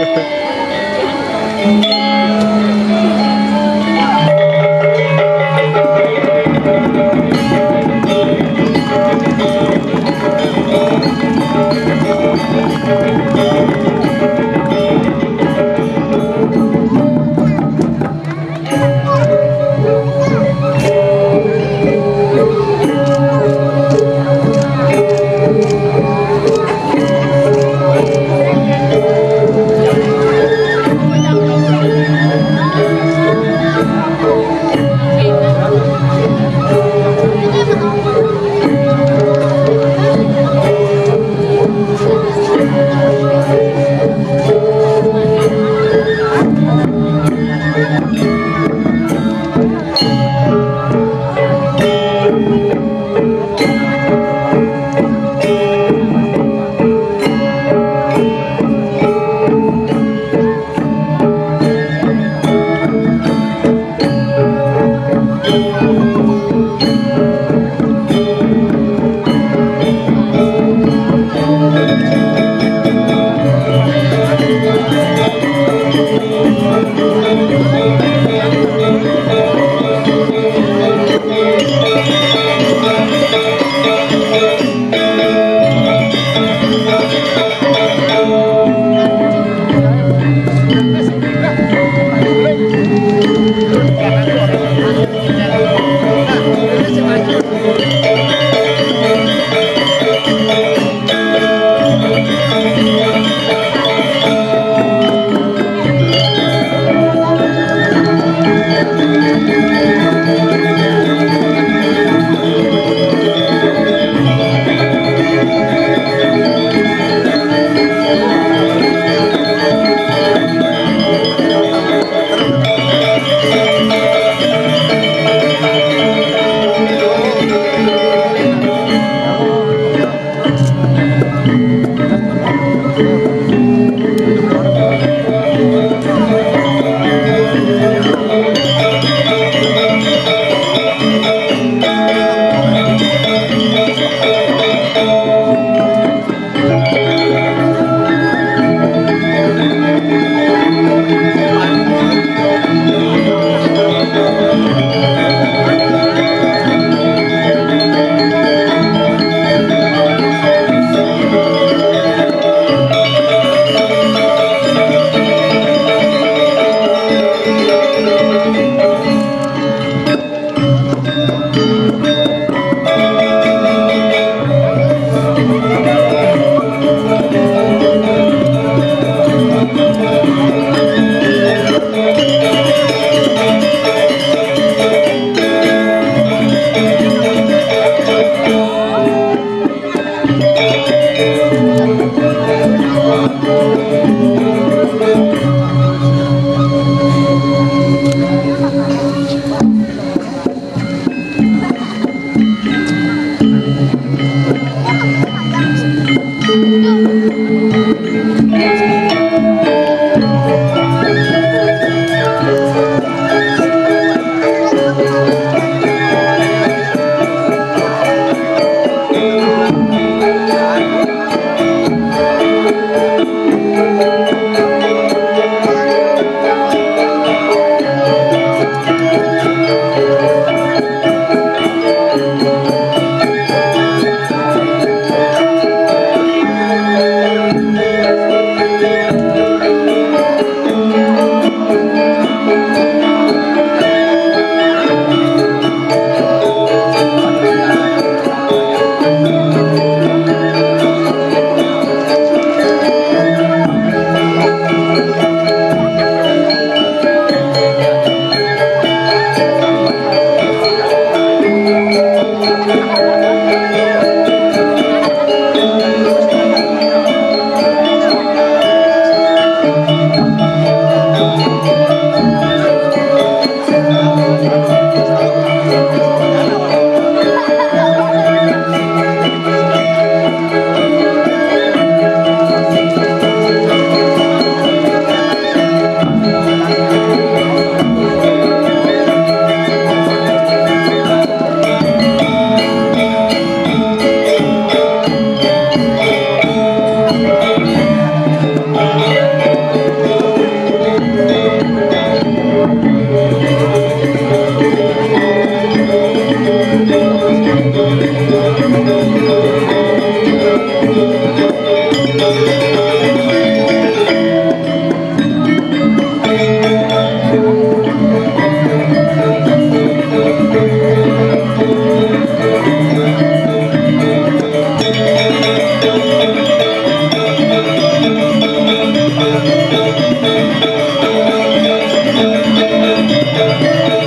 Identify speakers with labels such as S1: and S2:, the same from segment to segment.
S1: Yay! Thank you.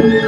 S1: Thank you.